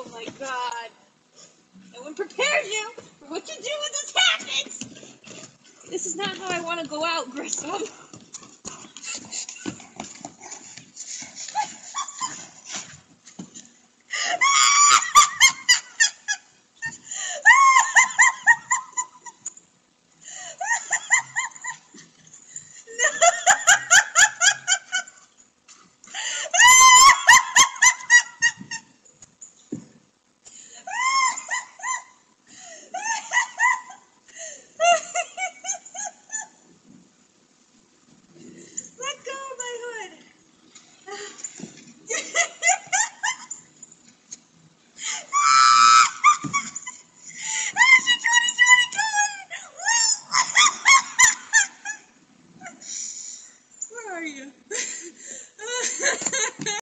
Oh my god. No one prepared you for what to do when this happens! This is not how I want to go out, Grissom. are you?